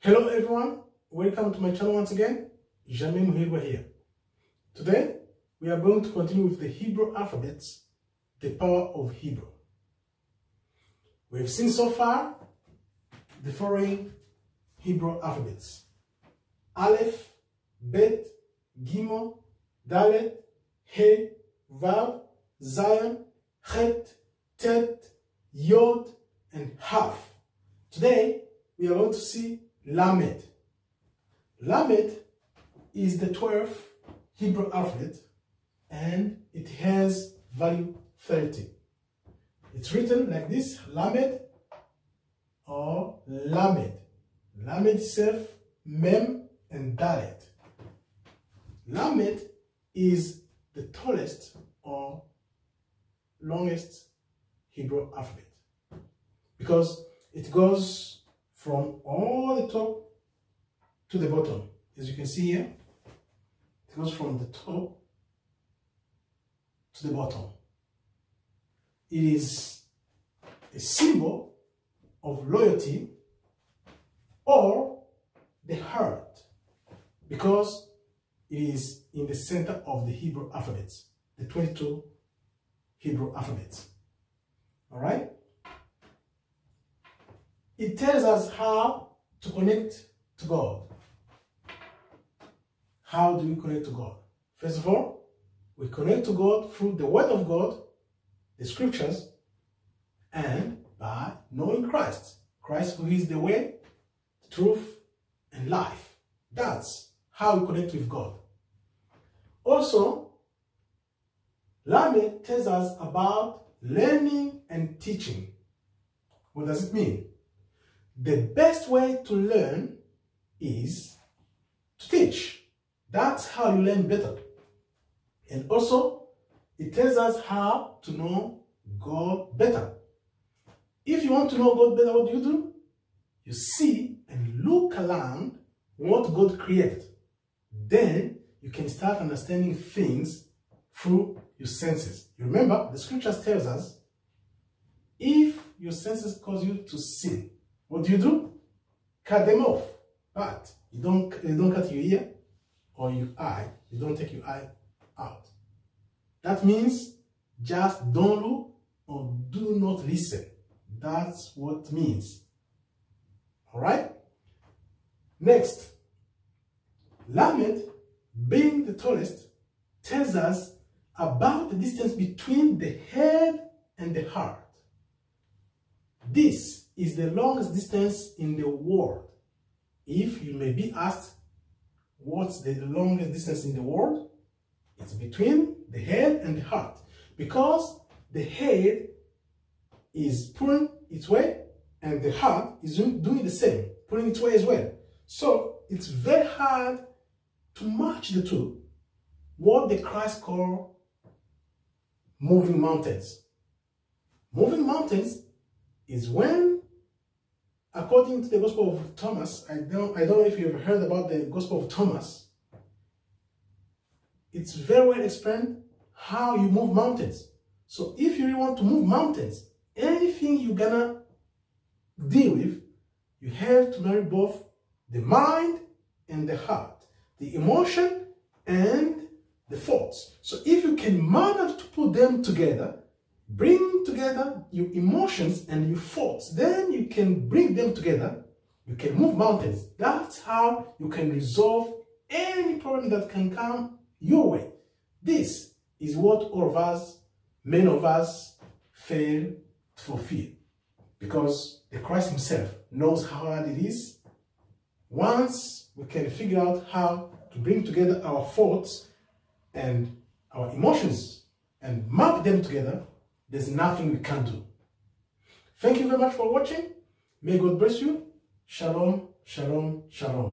Hello everyone, welcome to my channel once again. Jamie Muhirwa here. Today we are going to continue with the Hebrew alphabets, the power of Hebrew. We have seen so far the following Hebrew alphabets. Aleph, Bet, Gimel, Dalet, He, Vav, Zayin, Het, Tet, Yod, and Haf. Today we are going to see Lamed. Lamed is the 12th Hebrew alphabet and it has value 30. It's written like this, Lamed or Lamed. Lamed itself, Mem and Dalet. Lamed is the tallest or longest Hebrew alphabet because it goes from all the top to the bottom. As you can see here, it goes from the top to the bottom. It is a symbol of loyalty or the heart because it is in the center of the Hebrew alphabets, the 22 Hebrew alphabets. All right? It tells us how to connect to God. How do we connect to God? First of all, we connect to God through the Word of God, the Scriptures, and by knowing Christ. Christ who is the way, the truth, and life. That's how we connect with God. Also, Lamed tells us about learning and teaching. What does it mean? The best way to learn is to teach. That's how you learn better. And also, it tells us how to know God better. If you want to know God better, what do you do? You see and look around what God created. Then you can start understanding things through your senses. You remember, the scriptures tells us, if your senses cause you to sin, what do you do? Cut them off. But you don't, you don't cut your ear or your eye. You don't take your eye out. That means just don't look or do not listen. That's what means. All right? Next, Lamed, being the tallest, tells us about the distance between the head and the heart. This is the longest distance in the world. If you may be asked, what's the longest distance in the world? It's between the head and the heart. Because the head is pulling its way and the heart is doing the same, pulling its way as well. So it's very hard to match the two. What the Christ call moving mountains. Moving mountains is when, according to the Gospel of Thomas, I don't, I don't know if you've heard about the Gospel of Thomas, it's very well explained how you move mountains. So if you really want to move mountains, anything you're gonna deal with, you have to marry both the mind and the heart, the emotion and the thoughts. So if you can manage to put them together, bring together your emotions and your thoughts, then you can bring them together. You can move mountains. That's how you can resolve any problem that can come your way. This is what all of us, many of us, fail to fulfill. Because the Christ himself knows how hard it is. Once we can figure out how to bring together our thoughts and our emotions and map them together, there's nothing we can't do. Thank you very much for watching. May God bless you. Shalom, shalom, shalom.